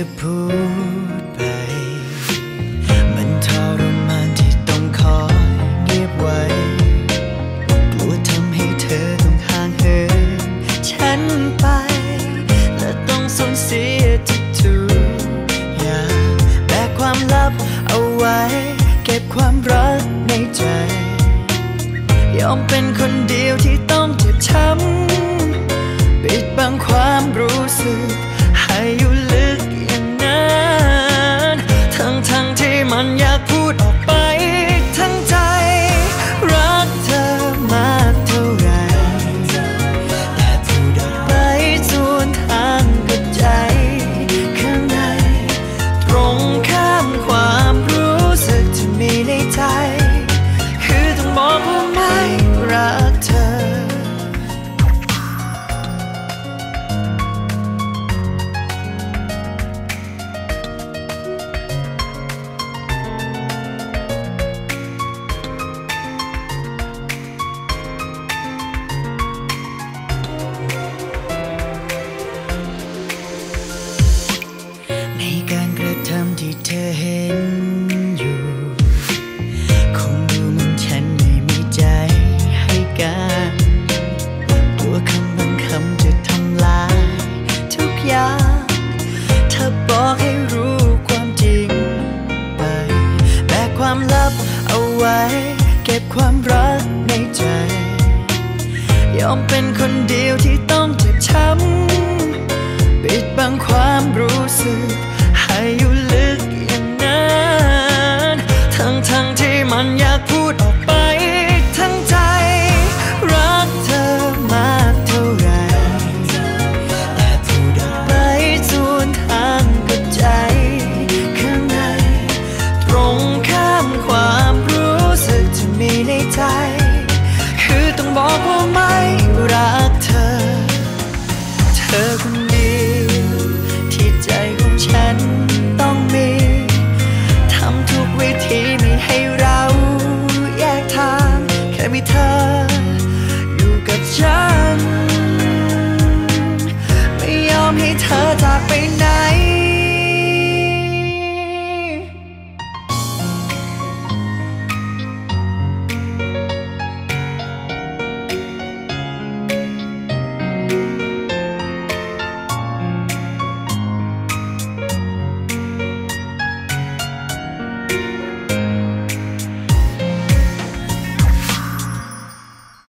จะพูดไป มันทรมานที่ต้องคอยเงียบไว้ กลัวทำให้เธอต้องห่างเหินฉันไป และต้องสูญเสียทุกทุกอย่างแบกความลับเอาไว้ เก็บความรักในใจ ยอมเป็นคนเดียว อมเป็นคนเดียวที่ thoughts I've been